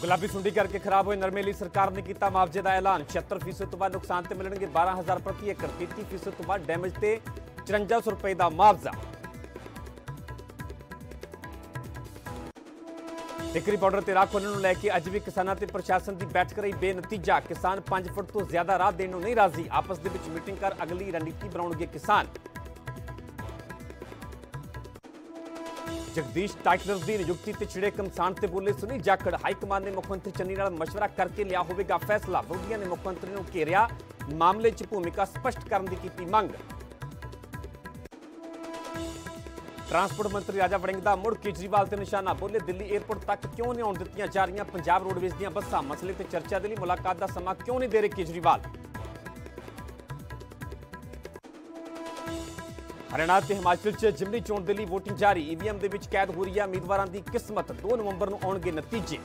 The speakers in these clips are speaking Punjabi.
ਗੁਲਾਬੀ ਸੁੰਡੀ ਕਰਕੇ ਖਰਾਬ ਹੋਏ ਨਰਮੇ ਲਈ ਸਰਕਾਰ ਨੇ ਕੀਤਾ ਮੁਆਵਜ਼ੇ ਦਾ ਐਲਾਨ। 76% ਤੋਂ ਬਾਅਦ ਨੁਕਸਾਨ ਤੇ ਮਿਲਣਗੇ 12000 ਪ੍ਰਤੀ ਏਕੜ। 33% ਤੋਂ ਵੱਧ ਡੈਮੇਜ ਤੇ 5400 ਰੁਪਏ ਦਾ ਮੁਆਵਜ਼ਾ। ਟਿਕਰੀ ਬਾਰਡਰ ਤੇ ਰਾਹ ਖੋਲਣ ਨੂੰ ਲੈ ਕੇ ਅੱਜ ਵੀ ਕਿਸਾਨਾਂ ਤੇ ਪ੍ਰਸ਼ਾਸਨ ਦੀ ਬੈਠਕ ਰਹੀ ਬੇਨਤੀਜਾ। ਕਿਸਾਨ 5 ਫੁੱਟ ਤੋਂ ਜ਼ਿਆਦਾ ਰਾਹ ਦੇਣ ਨੂੰ ਨਹੀਂ ਰਾਜ਼ੀ। ਆਪਸ ਦੇ ਵਿੱਚ ਮੀਟਿੰਗ ਕਰ ਅਗਲੀ ਰਣਨੀਤੀ ਬਣਾਉਣਗੇ ਕਿਸਾਨ। ਜਗਦੀਸ਼ ਟਾਈਟਲਰ ਦੀ ਨਿਯੁਕਤੀ ਤੇ ਛਿੜੇ ਕਮਸਾਨ ਤੇ ਬੋਲੇ ਸੁਨੀ ਜਾਖੜ। ਹਾਈ ਨੇ ਮੁੱਖ ਮੰਤਰੀ ਚੰਨੀ ਨਾਲ ਮਸ਼ਵਰਾ ਕਰਕੇ ਲਿਆ ਹੋਵੇਗਾ ਫੈਸਲਾ। ਵਿਰੋਧੀਆਂ ਨੇ ਮੁੱਖ ਮੰਤਰੀ ਨੂੰ ਘੇਰਿਆ। ਮਾਮਲੇ 'ਚ ਭੂਮਿਕਾ ਸਪਸ਼ਟ ਕਰਨ ਦੀ ਕੀਤੀ ਮੰਗ। ਟਰਾਂਸਪੋਰਟ ਮੰਤਰੀ ਰਾਜਾ ਵੜਿੰਗ ਦਾ ਮੁੜ ਕੇਜਰੀਵਾਲ ਤੇ ਨਿਸ਼ਾਨਾ। ਬੋਲੇ ਦਿੱਲੀ 에ਅਰਪੋਰਟ ਤੱਕ ਕਿਉਂ ਨਹੀਂ ਆਉਣ ਦਿੱਤੀਆਂ ਜਾ ਰਹੀਆਂ? ਪੰਜਾਬ ਰੋਡਵੇਜ਼ ਦੀਆਂ ਬੱਸਾਂ। ਮਸਲੇ ਤੇ ਚਰਚਾ ਦੇ ਲਈ ਮੁਲਾਕਾਤ ਦਾ ਸਮਾਂ ਕਿਉਂ ਨਹੀਂ ਦੇ ਰਹੇ ਕੇਜਰੀਵਾਲ? ਹਰਿਆਣਾ ਤੇ ਹਿਮਾਚਲ 'ਚ ਜਿਮਨੀ ਚੋਣ ਦੇ ਲਈ VOTING ਜਾਰੀ। ਈਵੀਐਮ ਦੇ ਵਿੱਚ ਕੈਦ ਹੋ ਰਹੀ ਹੈ ਉਮੀਦਵਾਰਾਂ ਦੀ ਕਿਸਮਤ। 2 ਨਵੰਬਰ ਨੂੰ ਆਉਣਗੇ ਨਤੀਜੇ।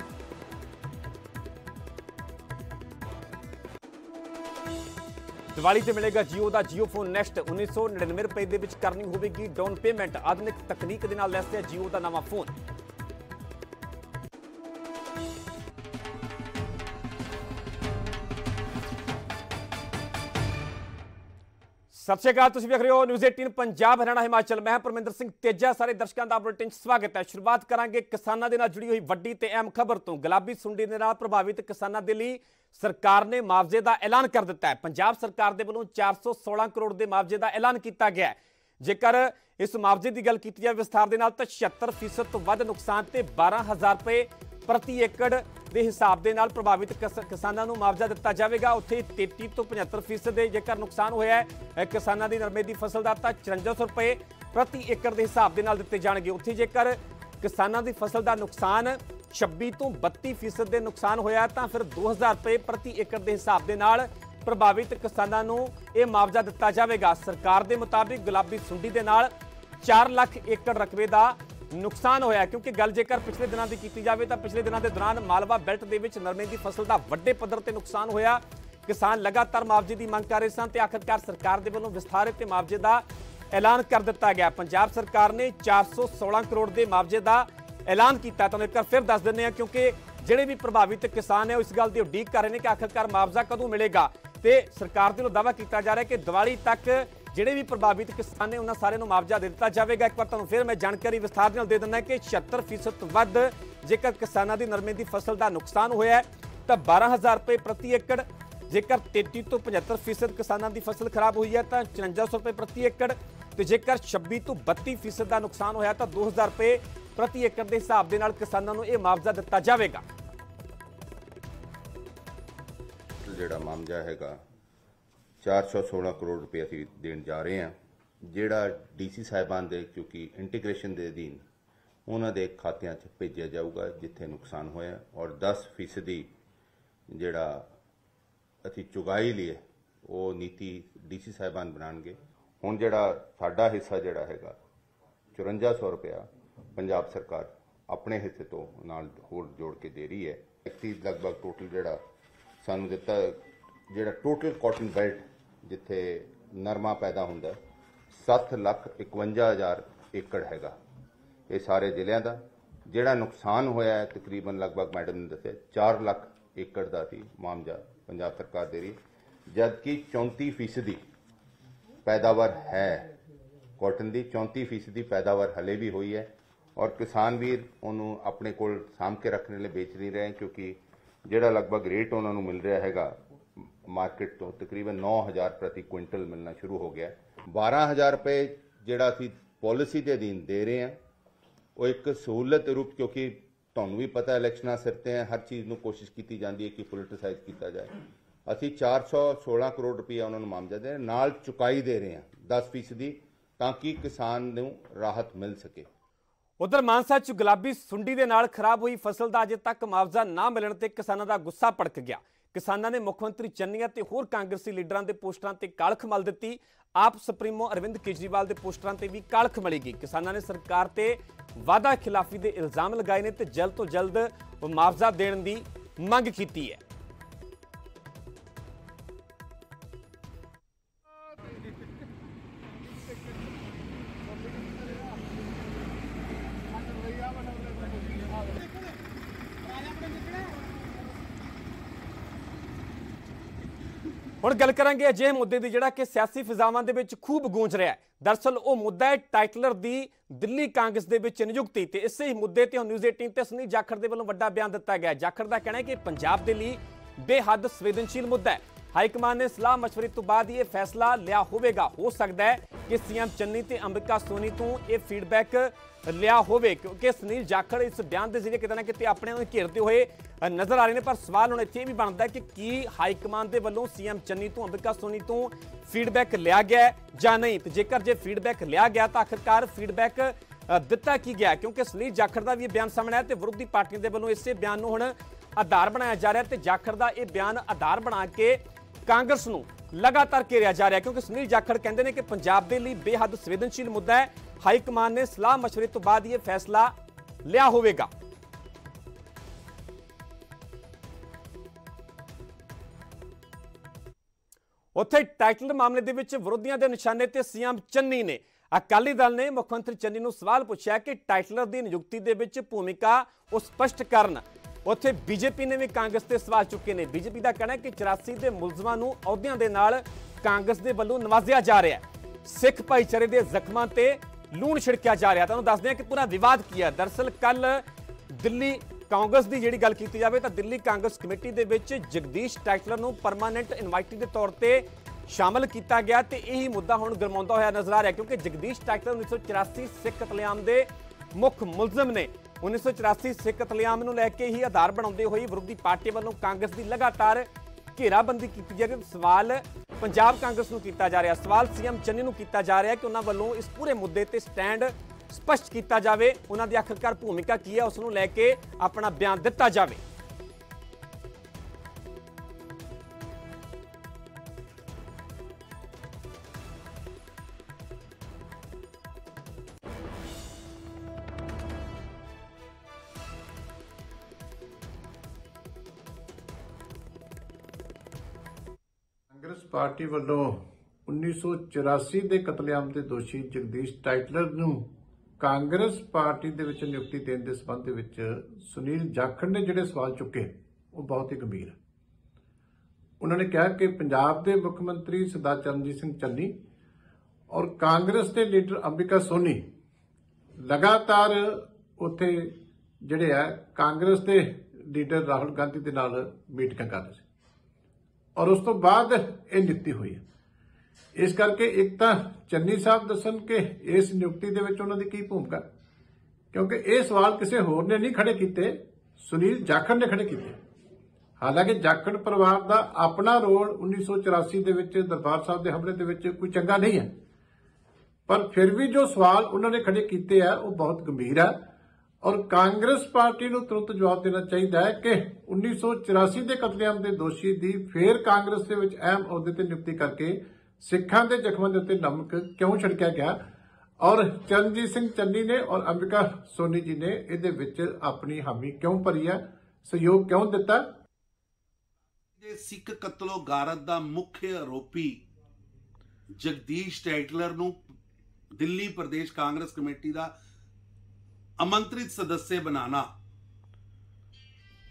ਦੀਵਾਲੀ ਤੇ ਮਿਲੇਗਾ Jio ਦਾ Jio ਫੋਨ ਨੈਕਸਟ। 1999 ਰੁਪਏ ਦੇ ਵਿੱਚ ਕਰਨੀ ਹੋਵੇਗੀ ਡਾਊਨ ਪੇਮੈਂਟ। ਆਧੁਨਿਕ ਤਕਨੀਕ ਦੇ ਨਾਲ ਲੈਸ ਹੈ Jio ਦਾ ਨਵਾਂ ਫੋਨ। ਸਤਿ ਸ਼੍ਰੀ ਅਕਾਲ, ਤੁਸੀਂ ਵੇਖ ਰਹੇ ਹੋ ਨਿਊਜ਼ 18 ਪੰਜਾਬ, ਹਰਿਆਣਾ, ਹਿਮਾਚਲ। ਮੈਂ ਪਰਮਿੰਦਰ ਸਿੰਘ ਤੇਜਾ। ਸਾਰੇ ਦਰਸ਼ਕਾਂ ਦਾ ਬੁਲੇਟਿਨ 'ਚ ਸਵਾਗਤ ਹੈ। ਸ਼ੁਰੂਆਤ ਕਰਾਂਗੇ ਕਿਸਾਨਾਂ ਦੇ ਨਾਲ ਜੁੜੀ ਹੋਈ ਵੱਡੀ ਤੇ ਅਹਿਮ ਖਬਰ ਤੋਂ। ਗੁਲਾਬੀ ਸੁੰਡੀ ਦੇ ਨਾਲ ਪ੍ਰਭਾਵਿਤ ਕਿਸਾਨਾਂ ਦੇ ਲਈ ਸਰਕਾਰ ਨੇ ਮੁਆਵਜ਼ੇ ਦਾ ਐਲਾਨ ਕਰ ਦਿੱਤਾ ਹੈ। ਪੰਜਾਬ ਸਰਕਾਰ ਦੇ ਵੱਲੋਂ 416 ਕਰੋੜ ਦੇ ਮੁਆਵਜ਼ੇ ਦਾ ਐਲਾਨ ਕੀਤਾ ਗਿਆ ਹੈ। ਜੇਕਰ ਇਸ ਮੁਆਵਜ਼ੇ ਦੀ ਗੱਲ ਕੀਤੀ ਜਾਵੇ ਵਿਸਥਾਰ ਦੇ ਨਾਲ, ਤਾਂ 76% ਤੋਂ ਵੱਧ ਨੁਕਸਾਨ ਤੇ 12000 ਰੁਪਏ ਪ੍ਰਤੀ ਏਕੜ ਦੇ ਹਿਸਾਬ ਦੇ ਨਾਲ ਪ੍ਰਭਾਵਿਤ ਕਿਸਾਨਾਂ ਨੂੰ ਮੁਆਵਜ਼ਾ ਦਿੱਤਾ ਜਾਵੇਗਾ। ਉੱਥੇ 33 ਤੋਂ 75% ਦੇ ਜੇਕਰ ਨੁਕਸਾਨ ਹੋਇਆ ਹੈ ਕਿਸਾਨਾਂ ਦੀ ਨਰਮੇ ਦੀ ਫਸਲ ਦਾ ਤਾਂ 5400 ਰੁਪਏ ਪ੍ਰਤੀ ਏਕੜ ਦੇ ਹਿਸਾਬ ਦੇ ਨਾਲ ਦਿੱਤੇ ਜਾਣਗੇ। ਉੱਥੇ ਜੇਕਰ ਕਿਸਾਨਾਂ ਦੀ ਫਸਲ ਦਾ ਨੁਕਸਾਨ 26 ਤੋਂ 32% ਦੇ ਨੁਕਸਾਨ ਹੋਇਆ ਤਾਂ ਫਿਰ 2000 ਰੁਪਏ ਪ੍ਰਤੀ ਏਕੜ ਦੇ ਹਿਸਾਬ ਦੇ ਨਾਲ ਪ੍ਰਭਾਵਿਤ ਕਿਸਾਨਾਂ ਨੂੰ ਇਹ ਮੁਆਵਜ਼ਾ ਦਿੱਤਾ ਜਾਵੇਗਾ। ਸਰਕਾਰ ਦੇ ਮੁਤਾਬਿਕ ਗੁਲਾਬੀ ਸੁੰਡੀ ਦੇ ਨਾਲ 4 ਲੱਖ ਏਕੜ ਰਕਬੇ ਦਾ ਨੁਕਸਾਨ ਹੋਇਆ ਕਿਉਂਕਿ ਗੱਲ ਜੇਕਰ ਪਿਛਲੇ ਦਿਨਾਂ ਦੀ ਕੀਤੀ ਜਾਵੇ ਤਾਂ ਪਿਛਲੇ ਦਿਨਾਂ ਦੇ ਦੌਰਾਨ ਮਾਲਵਾ ਬੈਲਟ ਦੇ ਵਿੱਚ ਨਰਮੇ ਦੀ ਫਸਲ ਦਾ ਵੱਡੇ ਪੱਧਰ ਤੇ ਨੁਕਸਾਨ ਹੋਇਆ। ਕਿਸਾਨ ਲਗਾਤਾਰ ਮੁਆਵਜ਼ੇ ਦੀ ਮੰਗ ਕਰ ਰਹੇ ਸਨ ਤੇ ਆਖਿਰਕਾਰ ਸਰਕਾਰ ਦੇ ਵੱਲੋਂ ਵਿਸਥਾਰਿਤ ਤੇ ਮੁਆਵਜ਼ੇ ਦਾ ਐਲਾਨ ਕਰ ਦਿੱਤਾ ਗਿਆ। ਪੰਜਾਬ ਸਰਕਾਰ ਨੇ 416 ਕਰੋੜ ਦੇ ਮੁਆਵਜ਼ੇ ਦਾ ਐਲਾਨ ਕੀਤਾ। ਤੁਹਾਨੂੰ ਇੱਕ ਵਾਰ ਫਿਰ ਦੱਸ ਦਿੰਦੇ ਹਾਂ, ਕਿਉਂਕਿ ਜਿਹੜੇ ਵੀ ਪ੍ਰਭਾਵਿਤ ਕਿਸਾਨ ਹੈ, ਉਹ ਇਸ ਗੱਲ ਦੀ ਉਡੀਕ ਕਰ ਰਹੇ ਨੇ ਕਿ ਆਖਿਰਕਾਰ ਮੁਆਵਜ਼ਾ ਕਦੋਂ ਮਿਲੇਗਾ। ਤੇ ਸਰਕਾਰ ਦੇ ਵੱਲੋਂ ਦਾਅਵਾ ਕੀਤਾ ਜਾ ਰਿਹਾ ਕਿ ਦੀਵਾਲੀ ਤੱਕ ਜਿਹੜੇ ਵੀ ਪ੍ਰਭਾਵਿਤ ਕਿਸਾਨ ਨੇ ਉਹਨਾਂ ਸਾਰਿਆਂ ਨੂੰ ਮੁਆਵਜ਼ਾ ਦੇ ਦਿੱਤਾ ਜਾਵੇਗਾ। ਇੱਕ ਵਾਰ ਤੁਹਾਨੂੰ ਫਿਰ ਮੈਂ ਜਾਣਕਾਰੀ ਵਿਸਥਾਰ ਨਾਲ ਦੇ ਦਿੰਦਾ ਕਿ 76% ਵੱਧ ਜੇਕਰ ਕਿਸਾਨਾਂ ਦੀ ਨਰਮੇ ਦੀ ਫਸਲ ਦਾ ਨੁਕਸਾਨ ਹੋਇਆ ਤਾਂ 12000 ਰੁਪਏ ਪ੍ਰਤੀ ਏਕੜ। ਜੇਕਰ 33 ਤੋਂ 75% ਕਿਸਾਨਾਂ ਦੀ ਫਸਲ ਖਰਾਬ ਹੋਈ ਹੈ, ਤਾਂ 5400 ਰੁਪਏ ਪ੍ਰਤੀ ਏਕੜ। ਤੇ ਜੇਕਰ 26 ਤੋਂ 32% ਦਾ ਨੁਕਸਾਨ ਹੋਇਆ, ਤਾਂ 2000 ਰੁਪਏ ਪ੍ਰਤੀ ਏਕੜ ਦੇ ਹਿਸਾਬ ਦੇ ਨਾਲ ਕਿਸਾਨਾਂ ਨੂੰ ਇਹ ਮੁਆਵਜ਼ਾ ਦਿੱਤਾ ਜਾਵੇਗਾ। ਜਿਹੜਾ ਮਾਮਲਾ ਹੈਗਾ 416 ਕਰੋੜ ਰੁਪਏ ਅਸੀਂ ਦੇਣ ਜਾ ਰਹੇ ਹਾਂ ਜਿਹੜਾ ਡੀਸੀ ਸਾਹਿਬਾਨ ਦੇ ਕਿਉਂਕਿ ਇੰਟੀਗ੍ਰੇਸ਼ਨ ਦੇ ਅਧੀਨ ਉਹਨਾਂ ਦੇ ਖਾਤਿਆਂ 'ਚ ਭੇਜਿਆ ਜਾਊਗਾ ਜਿੱਥੇ ਨੁਕਸਾਨ ਹੋਇਆ ਔਰ 10 ਫੀਸਦੀ ਜਿਹੜਾ ਅਸੀਂ ਚੁਗਾਈ ਲਈ ਹੈ, ਉਹ ਨੀਤੀ ਡੀਸੀ ਸਾਹਿਬਾਨ ਬਣਾਣਗੇ ਹੁਣ ਜਿਹੜਾ ਸਾਡਾ ਹਿੱਸਾ ਜਿਹੜਾ ਹੈਗਾ 5400 ਰੁਪਇਆ ਪੰਜਾਬ ਸਰਕਾਰ ਆਪਣੇ ਹਿੱਸੇ ਤੋਂ ਨਾਲ ਹੋਰ ਜੋੜ ਕੇ ਦੇ ਰਹੀ ਹੈ। 31 ਲਗਭਗ ਟੋਟਲ ਜਿਹੜਾ ਸਾਨੂੰ ਦਿੱਤਾ ਜਿਹੜਾ ਟੋਟਲ ਕਾਟਨ ਬੈਲਟ ਜਿੱਥੇ ਨਰਮਾ ਪੈਦਾ ਹੁੰਦਾ 7 ਲੱਖ 51000 ਏਕੜ ਹੈਗਾ। ਇਹ ਸਾਰੇ ਜ਼ਿਲ੍ਹਿਆਂ ਦਾ। ਜਿਹੜਾ ਨੁਕਸਾਨ ਹੋਇਆ ਹੈ, ਤਕਰੀਬਨ ਲਗਭਗ ਮੈਡਮ ਨੇ ਦੱਸਿਆ 4 ਲੱਖ ਏਕੜ ਦਾ ਸੀ ਮਾਮਜਾ ਪੰਜਾਬ ਸਰਕਾਰ ਦੇ ਰਹੀ ਜਦਕਿ 34 ਫੀਸਦੀ ਪੈਦਾਵਾਰ ਹੈ ਕਾਟਨ ਦੀ 34 ਫੀਸਦੀ ਪੈਦਾਵਾਰ ਹਲੇ ਵੀ ਹੋਈ ਹੈ ਔਰ ਕਿਸਾਨ ਵੀਰ ਉਹਨੂੰ ਆਪਣੇ ਕੋਲ ਸਾਂਭ ਕੇ ਰੱਖਣ ਲਈ ਵੇਚ ਨਹੀਂ ਰਹੇ, ਕਿਉਂਕਿ ਜਿਹੜਾ ਲਗਭਗ ਰੇਟ ਉਹਨਾਂ ਨੂੰ ਮਿਲ ਰਿਹਾ ਹੈਗਾ ਮਾਰਕੀਟ ਤੋਂ ਤਕਰੀਬਨ 9000 ਪ੍ਰਤੀ ਕੁਇੰਟਲ ਮਿਲਣਾ ਸ਼ੁਰੂ ਹੋ ਗਿਆ। 12000 ਰੁਪਏ ਜਿਹੜਾ ਅਸੀਂ ਪਾਲਿਸੀ ਦੇ ਅਧੀਨ ਦੇ ਰਹੇ ਹਾਂ, ਉਹ ਇੱਕ ਸਹੂਲਤ ਰੂਪ ਕਿਉਂਕਿ ਤੁਹਾਨੂੰ ਵੀ ਪਤਾ ਇਲੈਕਸ਼ਨਾਂ ਸਿਰ ਤੇ ਹੈ, ਹਰ ਚੀਜ਼ ਨੂੰ ਕੋਸ਼ਿਸ਼ ਕੀਤੀ ਜਾਂਦੀ ਹੈ ਕਿ ਪੋਲਿਟਿਸਾਈਜ਼ ਕੀਤਾ ਜਾਏ। ਅਸੀਂ 416 ਕਰੋੜ ਰੁਪਏ ਉਹਨਾਂ ਨੂੰ ਮਾਮਜਾ ਦੇ ਨਾਲ ਚੁਕਾਈ ਦੇ ਰਹੇ ਹਾਂ 10% ਦੀ ਤਾਂ ਕਿ ਕਿਸਾਨ ਨੂੰ ਰਾਹਤ ਮਿਲ ਸਕੇ। ਉਧਰ ਮਾਨਸਾ ਚ ਗੁਲਾਬੀ ਸੁੰਡੀ ਦੇ ਨਾਲ ਖਰਾਬ ਹੋਈ ਫਸਲ ਦਾ ਅਜੇ ਤੱਕ ਮੁਆਵਜ਼ਾ ਨਾ ਮਿਲਣ ਤੇ ਕਿਸਾਨਾਂ ਦਾ ਗੁੱਸਾ ਭੜਕ ਗਿਆ। ਕਿਸਾਨਾਂ ਨੇ ਮੁੱਖ ਮੰਤਰੀ ਚੰਨੀਆ ਤੇ ਹੋਰ ਕਾਂਗਰਸੀ ਲੀਡਰਾਂ ਦੇ ਪੋਸਟਰਾਂ ਤੇ ਕਾਲਖ ਮਲ ਦਿੱਤੀ। ਆਪ ਸੁਪਰੀਮੋ ਅਰਵਿੰਦ ਕੇਜਰੀਵਾਲ ਦੇ ਪੋਸਟਰਾਂ ਤੇ ਵੀ ਕਾਲਖ ਮਲੇਗੀ। ਕਿਸਾਨਾਂ ਨੇ ਸਰਕਾਰ ਤੇ ਵਾਅਦਾ ਖਿਲਾਫੀ ਦੇ ਇਲਜ਼ਾਮ ਲਗਾਏ ਨੇ ਤੇ ਜਲਦ ਤੋਂ ਜਲਦ ਮੁਆਵਜ਼ਾ ਦੇਣ ਦੀ ਮੰਗ ਕੀਤੀ ਹੈ। ਹੁਣ ਗੱਲ ਕਰਾਂਗੇ ਅਜਿਹੇ ਮੁੱਦੇ ਦੀ ਜਿਹੜਾ ਕਿ ਸਿਆਸੀ ਫਿਜ਼ਾਵਾਂ ਦੇ ਵਿੱਚ ਖੂਬ ਗੂੰਜ ਰਿਹਾ ਹੈ। ਦਰਸਲ ਉਹ ਮੁੱਦਾ ਹੈ ਟਾਈਟਲਰ ਦੀ ਦਿੱਲੀ ਕਾਂਗਰਸ ਦੇ ਵਿੱਚ ਨਿਯੁਕਤੀ ਤੇ ਇਸੇ ਹੀ ਮੁੱਦੇ ਤੇ ਨਿਊਜ਼ 18 ਤੇ ਸੁਨੀਲ ਜਾਖੜ ਦੇ ਵੱਲੋਂ ਵੱਡਾ ਬਿਆਨ ਦਿੱਤਾ ਗਿਆ ਜਾਖੜ ਦਾ ਕਹਿਣਾ ਹੈ ਕਿ ਪੰਜਾਬ ਦੇ ਲਈ ਬੇਹੱਦ ਸੰਵੇਦਨਸ਼ੀਲ ਮੁੱਦਾ ਹੈ। ਹਾਈ ਕਮਾਨ ਨੇ ਸਲਾਹ مشਵਰੇ ਤੋਂ ਬਾਅਦ ਇਹ ਫੈਸਲਾ ਲਿਆ ਹੋਵੇਗਾ। ਹੋ ਸਕਦਾ ਹੈ ਕਿ ਸੀਐਮ ਚੰਨੀ ਤੇ ਅੰਬਿਕਾ ਸੋਨੀ ਤੋਂ ਇਹ ਫੀਡਬੈਕ ਲਿਆ ਹੋਵੇ, ਕਿਉਂਕਿ ਸੁਨੀਲ ਜਾਖੜ ਇਸ ਬਿਆਨ ਦੇ ਜ਼ਰੀਏ ਕਿਤੇ ਨਾ ਕਿਤੇ ਆਪਣੇ ਨੂੰ ਘੇਰਦੇ ਹੋਏ ਨਜ਼ਰ ਆ ਰਹੇ ਨੇ। ਪਰ ਸਵਾਲ ਹੁਣ ਇੱਥੇ ਵੀ ਬਣਦਾ ਹੈ ਕਿ ਕੀ ਹਾਈ ਕਮਾਨ ਦੇ ਵੱਲੋਂ ਸੀਐਮ ਚੰਨੀ ਤੋਂ ਅੰਬਿਕਾ ਸੋਨੀ ਤੋਂ ਫੀਡਬੈਕ ਲਿਆ ਗਿਆ ਜਾਂ ਨਹੀਂ? ਤੇ ਜੇਕਰ ਜੇ ਫੀਡਬੈਕ ਲਿਆ ਗਿਆ ਤਾਂ ਆਖਿਰਕਾਰ ਫੀਡਬੈਕ ਦਿੱਤਾ ਕੀ ਗਿਆ? ਕਿਉਂਕਿ ਸੁਨੀਲ ਜਾਖੜ ਦਾ ਵੀ ਇਹ ਬਿਆਨ ਸਾਹਮਣੇ ਆਇਆ ਤੇ ਵਿਰੋਧੀ ਪਾਰਟੀਆਂ ਦੇ ਵੱਲੋਂ ਇਸੇ ਬਿਆਨ ਨੂੰ ਹੁਣ ਆਧਾਰ ਬਣਾਇਆ ਜਾ ਰਿਹਾ ਤੇ ਜਾਖੜ ਦਾ ਇਹ ਬਿਆਨ ਆਧਾਰ ਬਣਾ ਕੇ ਕਾਂਗਰਸ ਨੂੰ ਲਗਾਤਾਰ ਘੇਰਿਆ ਜਾ ਰਿਹਾ ਕਿਉਂਕਿ ਸੁਨੀਲ ਜਾਖੜ ਕਹਿੰਦੇ ਨੇ ਕਿ ਪੰਜਾਬ ਦੇ ਲਈ ਬੇਹੱਦ ਸੰਵੇਦਨਸ਼ੀਲ ਮੁੱਦਾ ਹੈ। ਹਾਈ ਕਮਾਨ ਨੇ ਸਲਾਹ مشਵਰੇ ਤੋਂ ਬਾਅਦ ਇਹ ਫੈਸਲਾ ਲਿਆ ਹੋਵੇਗਾ। ਉੱਥੇ ਟਾਈਟਲ ਮਾਮਲੇ ਦੇ ਵਿੱਚ ਵਿਰੋਧੀਆਂ ਦੇ ਨਿਸ਼ਾਨੇ ਤੇ ਸੀਐਮ ਚੰਨੀ ਨੇ। ਅਕਾਲੀ ਦਲ ਨੇ ਮੁੱਖ ਮੰਤਰੀ ਚੰਨੀ ਨੂੰ ਸਵਾਲ ਪੁੱਛਿਆ ਕਿ ਟਾਈਟਲਰ ਦੀ ਨਿਯੁਕਤੀ ਦੇ ਵਿੱਚ ਭੂਮਿਕਾ ਉਹ ਸਪਸ਼ਟ ਕਰਨ। ਉੱਥੇ ਬੀਜੇਪੀ ਨੇ ਵੀ ਕਾਂਗਰਸ ਤੇ ਸਵਾਲ ਚੁੱਕੇ ਨੇ। ਬੀਜੇਪੀ ਦਾ ਕਹਿਣਾ ਹੈ ਕਿ 84 ਦੇ ਮੁਲਜ਼ਮਾਂ ਨੂੰ ਅਹੁਦਿਆਂ ਦੇ ਨਾਲ ਕਾਂਗਰਸ ਦੇ ਵੱਲੋਂ ਨਵਾਜ਼ਿਆ ਜਾ ਰਿਹਾ ਹੈ। ਸਿੱਖ ਭਾਈਚਾਰੇ ਦੇ ਜ਼ਖਮਾਂ ਤੇ ਲੂਣ ਛਿੜਕਿਆ ਜਾ ਰਿਹਾ। ਤੁਹਾਨੂੰ ਦੱਸਦੇ ਹਾਂ ਕਿ ਪੂਰਾ ਵਿਵਾਦ ਕੀ ਹੈ। ਦਰਸਲ ਕੱਲ ਦਿੱਲੀ ਕਾਂਗਰਸ ਦੀ ਜਿਹੜੀ ਗੱਲ ਕੀਤੀ ਜਾਵੇ ਤਾਂ ਦਿੱਲੀ ਕਾਂਗਰਸ ਕਮੇਟੀ ਦੇ ਵਿੱਚ ਜਗਦੀਸ਼ ਟੈਕਲਰ ਨੂੰ ਪਰਮਾਨੈਂਟ ਇਨਵਾਈਟੀ ਦੇ ਤੌਰ ਤੇ ਸ਼ਾਮਲ ਕੀਤਾ ਗਿਆ ਤੇ ਇਹੀ ਮੁੱਦਾ ਹੁਣ ਗਰਮਾਉਂਦਾ ਹੋਇਆ ਨਜ਼ਰ ਆ ਰਿਹਾ ਕਿਉਂਕਿ ਜਗਦੀਸ਼ ਟਾਈਟਲਰ 1984 ਸਿੱਖ ਕਤਲੇਆਮ ਦੇ ਮੁੱਖ ਮੁਲਜ਼ਮ ਨੇ। 1984 ਸਿੱਖ ਕਤਲੇਆਮ ਨੂੰ ਲੈ ਕੇ ਹੀ ਆਧਾਰ ਬਣਾਉਂਦੇ ਹੋਏ ਵਿਰੋਧੀ ਪਾਰਟੀ ਵੱਲੋਂ ਕਾਂਗਰਸ ਦੀ ਲਗਾਤਾਰ ਘੇਰਾਬੰਦੀ ਕੀਤੀ ਜਾ ਰਹੀ ਸਵਾਲ ਪੰਜਾਬ ਕਾਂਗਰਸ ਨੂੰ ਕੀਤਾ ਜਾ ਰਿਹਾ। ਸਵਾਲ ਸੀਐਮ ਚੰਨੀ ਨੂੰ ਕੀਤਾ ਜਾ ਰਿਹਾ ਕਿ ਉਹਨਾਂ ਵੱਲੋਂ ਇਸ ਪੂਰੇ ਮੁੱਦੇ ਤੇ ਸਟੈਂਡ ਸਪਸ਼ਟ ਕੀਤਾ ਜਾਵੇ। ਉਹਨਾਂ ਦੀ ਆਖਰਕਾਰ ਭੂਮਿਕਾ ਕੀ ਹੈ, ਉਸ ਨੂੰ ਲੈ ਕੇ ਆਪਣਾ ਬਿਆਨ ਦਿੱਤਾ ਜਾਵੇ। ਪਾਰਟੀ ਵੱਲੋਂ 1984 ਦੇ ਕਤਲੇਆਮ ਦੇ ਦੋਸ਼ੀ ਜਗਦੀਸ਼ ਟਾਈਟਲਰ ਨੂੰ ਕਾਂਗਰਸ ਪਾਰਟੀ ਦੇ ਵਿੱਚ ਨਿਯੁਕਤੀ ਦੇਣ ਦੇ ਸਬੰਧ ਦੇ ਵਿੱਚ ਸੁਨੀਲ ਜਾਖੜ ਨੇ ਜਿਹੜੇ ਸਵਾਲ ਚੁੱਕੇ, ਉਹ ਬਹੁਤ ਹੀ ਗੰਭੀਰ ਹੈ ਉਹਨਾਂ ਨੇ ਕਿਹਾ ਕਿ ਪੰਜਾਬ ਦੇ ਮੁੱਖ ਮੰਤਰੀ ਸਰਦਾਰ ਚਰਨਜੀਤ ਸਿੰਘ ਚੰਨੀ ਔਰ ਕਾਂਗਰਸ ਦੇ ਲੀਡਰ ਅੰਬਿਕਾ ਸੋਨੀ ਲਗਾਤਾਰ ਉੱਥੇ ਜਿਹੜੇ ਆ, ਕਾਂਗਰਸ ਦੇ ਲੀਡਰ ਰਾਹੁਲ ਗਾਂਧੀ ਦੇ ਨਾਲ ਮੀਟਿੰਗਾਂ ਕਰ ਰਹੇ ਸੀ। ਔਰ ਉਸ ਤੋਂ ਬਾਅਦ ਇਹ ਨਿਯੁਕਤੀ ਹੋਈ ਹੈ। ਇਸ ਕਰਕੇ ਇੱਕ ਤਾਂ ਚੰਨੀ ਸਾਹਿਬ ਦੱਸਣ ਕਿ ਇਸ ਨਿਯੁਕਤੀ ਦੇ ਵਿੱਚ ਉਹਨਾਂ ਦੀ ਕੀ ਭੂਮਿਕਾ ਕਿਉਂਕਿ ਇਹ ਸਵਾਲ ਕਿਸੇ ਹੋਰ ਨੇ ਨਹੀਂ ਖੜੇ ਕੀਤੇ, ਸੁਨੀਲ ਜਾਖੜ ਨੇ ਖੜੇ ਕੀਤੇ। ਹਾਲਾਂਕਿ ਜਾਖੜ ਪਰਿਵਾਰ ਦਾ ਆਪਣਾ ਰੋਲ 1984 ਦੇ ਵਿੱਚ ਦਰਬਾਰ ਸਾਹਿਬ ਦੇ ਹਮਲੇ ਦੇ ਵਿੱਚ ਕੋਈ ਚੰਗਾ ਨਹੀਂ ਹੈ। ਪਰ ਫਿਰ ਵੀ ਜੋ ਸਵਾਲ ਉਹਨਾਂ ਨੇ ਖੜੇ ਕੀਤੇ ਆ, ਉਹ ਬਹੁਤ ਗੰਭੀਰ ਹੈ ਔਰ ਕਾਂਗਰਸ ਪਾਰਟੀ ਨੂੰ ਤੁਰੰਤ ਜਵਾਬ ਦੇਣਾ ਚਾਹੀਦਾ ਹੈ ਕਿ 1984 ਦੇ ਕਤਲੇਆਮ ਦੇ ਦੋਸ਼ੀ ਦੀ ਫੇਰ ਕਾਂਗਰਸ ਦੇ ਵਿੱਚ ਅਹਿਮ ਅਹੁਦੇ ਤੇ ਨਿਯੁਕਤੀ ਕਰਕੇ ਸਿੱਖਾਂ ਦੇ ਜ਼ਖਮਾਂ ਦੇ ਉੱਤੇ ਨਮਕ ਕਿਉਂ ਛਿੜਕਿਆ ਗਿਆ? ਔਰ ਚਰਨਜੀਤ ਸਿੰਘ ਚੰਨੀ ਨੇ ਔਰ ਅੰਬਿਕਾ ਸੋਨੀ ਜੀ ਨੇ ਇਹਦੇ ਵਿੱਚ ਆਪਣੀ ਹਾਮੀ ਕਿਉਂ ਭਰੀ ਹੈ? ਸਹਿਯੋਗ ਕਿਉਂ ਦਿੱਤਾ? ਦੇ ਸਿੱਖ ਕਤਲੋ ਗਾਰਤ ਦਾ ਮੁੱਖ ਆਰੋਪੀ ਜਗਦੀਸ਼ ਟੈਟਲਰ ਨੂੰ ਦਿੱਲੀ ਪ੍ਰਦੇਸ਼ ਕਾਂਗਰਸ ਕਮੇਟੀ ਦਾ ਆਮੰਤਰਿਤ ਸਦੱਸਿਆ ਬਣਾਉਣਾ।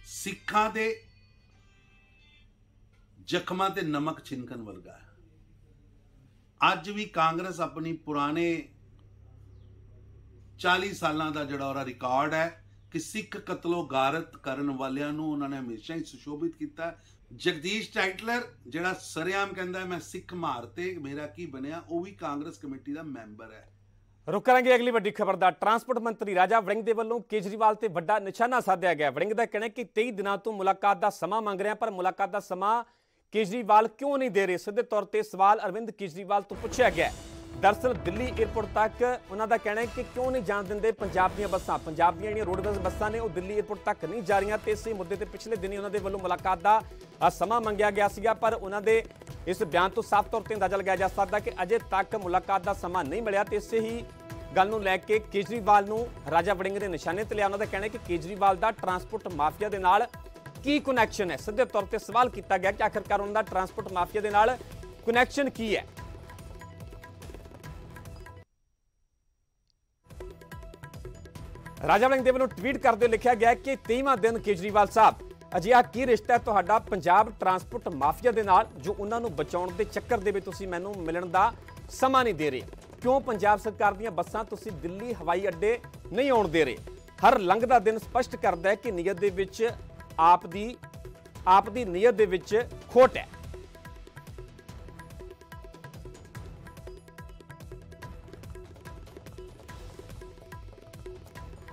ਸਿੱਖਾਂ ਦੇ ਜ਼ਖਮਾਂ ਤੇ ਨਮਕ ਛਿਨਕਣ ਵਰਗਾ ਹੈ। ਅੱਜ ਵੀ ਕਾਂਗਰਸ ਆਪਣੀ ਪੁਰਾਣੇ 40 ਸਾਲਾਂ ਦਾ ਜਿਹੜਾ ਉਹਦਾ ਰਿਕਾਰਡ ਹੈ ਕਿ ਸਿੱਖ ਕਤਲੋ ਗਾਰਤ ਕਰਨ ਵਾਲਿਆਂ ਨੂੰ ਉਹਨਾਂ ਨੇ ਹਮੇਸ਼ਾ ਹੀ ਸੁਸ਼ੋਭਿਤ ਕੀਤਾ ਜਗਦੀਸ਼ ਟਾਈਟਲਰ, ਜਿਹੜਾ ਸਰਿਆਮ ਕਹਿੰਦਾ ਮੈਂ ਸਿੱਖ ਮਾਰਤੇ ਮੇਰਾ ਕੀ ਬਣਿਆ? ਉਹ ਵੀ ਕਾਂਗਰਸ ਕਮੇਟੀ ਦਾ ਮੈਂਬਰ ਹੈ। ਰੁਕ ਕਰਾਂਗੇ ਅਗਲੀ ਵੱਡੀ ਖਬਰ ਦਾ। ਟਰਾਂਸਪੋਰਟ ਮੰਤਰੀ ਰਾਜਾ ਵੜਿੰਗ ਦੇ ਵੱਲੋਂ ਕੇਜਰੀਵਾਲ ਤੇ ਵੱਡਾ ਨਿਸ਼ਾਨਾ ਸਾਧਿਆ ਗਿਆ। ਵੜਿੰਗ ਦਾ ਕਹਿਣਾ ਕਿ 23 ਦਿਨਾਂ ਤੋਂ ਮੁਲਾਕਾਤ ਦਾ ਸਮਾਂ ਮੰਗ ਰਿਹਾ, ਪਰ ਮੁਲਾਕਾਤ ਦਾ ਸਮਾਂ ਕੇਜਰੀਵਾਲ ਕਿਉਂ ਨਹੀਂ ਦੇ ਰਹੇ? ਸਿੱਧੇ ਤੌਰ ਤੇ ਸਵਾਲ ਅਰਵਿੰਦ ਕੇਜਰੀਵਾਲ ਤੋਂ ਪੁੱਛਿਆ ਗਿਆ ਦਰਸਲ ਦਿੱਲੀ 에ਅਰਪੋਰਟ ਤੱਕ ਉਹਨਾਂ ਦਾ ਕਹਿਣਾ ਹੈ ਕਿ ਕਿਉਂ ਨਹੀਂ ਜਾਣ ਦਿੰਦੇ ਪੰਜਾਬ ਦੀਆਂ ਬੱਸਾਂ? ਪੰਜਾਬ ਦੀਆਂ ਜਿਹੜੀਆਂ ਰੋਡਵੇਜ਼ ਬੱਸਾਂ ਨੇ, ਉਹ ਦਿੱਲੀ 에ਅਰਪੋਰਟ ਤੱਕ ਨਹੀਂ ਜਾ ਰਹੀਆਂ ਤੇ ਇਸੇ ਮੁੱਦੇ ਤੇ ਪਿਛਲੇ ਦਿਨੀ ਉਹਨਾਂ ਦੇ ਵੱਲੋਂ ਮੁਲਾਕਾਤ ਦਾ ਸਮਾਂ ਮੰਗਿਆ ਗਿਆ ਸੀਗਾ, ਪਰ ਉਹਨਾਂ ਦੇ ਇਸ ਬਿਆਨ ਤੋਂ ਸਾਫ਼ ਤੌਰ ਤੇ ਅੰਦਾਜ਼ਾ ਲਗਾਇਆ ਜਾ ਸਕਦਾ ਕਿ ਅਜੇ ਤੱਕ ਮੁਲਾਕਾਤ ਦਾ ਸਮਾਂ ਨਹੀਂ ਮਿਲਿਆ ਤੇ ਇਸੇ ਹੀ ਗੱਲ ਨੂੰ ਲੈ ਕੇ ਕੇਜਰੀਵਾਲ ਨੂੰ ਰਾਜਾ ਵੜਿੰਗ ਨੇ ਨਿਸ਼ਾਨੇ ਤੇ ਲਿਆ ਉਹਨਾਂ ਦਾ ਕਹਿਣਾ ਹੈ ਕਿ ਕੇਜਰੀਵਾਲ ਦਾ ਟਰਾਂਸਪੋਰਟ ਮਾਫੀਆ ਦੇ ਨਾਲ ਕੀ ਕਨੈਕਸ਼ਨ ਹੈ? ਸਿੱਧੇ ਤੌਰ ਤੇ ਸਵਾਲ ਕੀਤਾ ਗਿਆ ਕਿ ਆਖਰਕਾਰ ਉਹਨਾਂ ਦਾ ਟਰਾਂਸਪੋਰਟ ਮਾਫੀਆ ਦੇ ਨਾਲ ਕਨੈਕਸ਼ਨ ਕੀ ਹੈ? ਰਾਜਾ ਵੜਿੰਗ ਦੇ ਵੱਲੋਂ ਟਵੀਟ ਕਰਦੇ ਲਿਖਿਆ ਗਿਆ ਕਿ 23ਵਾਂ ਦਿਨ ਕੇਜਰੀਵਾਲ ਸਾਹਿਬ, ਅਜਿਹਾ ਕੀ ਰਿਸ਼ਤਾ ਹੈ ਤੁਹਾਡਾ ਪੰਜਾਬ ਟਰਾਂਸਪੋਰਟ ਮਾਫੀਆ ਦੇ ਨਾਲ ਜੋ ਉਹਨਾਂ ਨੂੰ ਬਚਾਉਣ ਦੇ ਚੱਕਰ ਦੇ ਵਿੱਚ ਤੁਸੀਂ ਮੈਨੂੰ ਮਿਲਣ ਦਾ ਸਮਾਂ ਨਹੀਂ ਦੇ ਰਹੇ? ਕਿਉਂ ਪੰਜਾਬ ਸਰਕਾਰ ਦੀਆਂ ਬੱਸਾਂ ਤੁਸੀਂ ਦਿੱਲੀ ਹਵਾਈ ਅੱਡੇ ਨਹੀਂ ਆਉਣ ਦੇ ਰਹੇ? ਹਰ ਲੰਘਦਾ ਦਿਨ ਸਪਸ਼ਟ ਕਰਦਾ ਹੈ ਕਿ ਨੀਅਤ ਦੇ ਵਿੱਚ ਆਪ ਦੀ ਆਪ ਦੀ ਨੀਅਤ ਦੇ ਵਿੱਚ ਖੋਟ ਹੈ।